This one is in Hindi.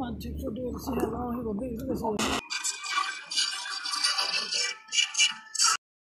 mantik so dia si halau he go be be si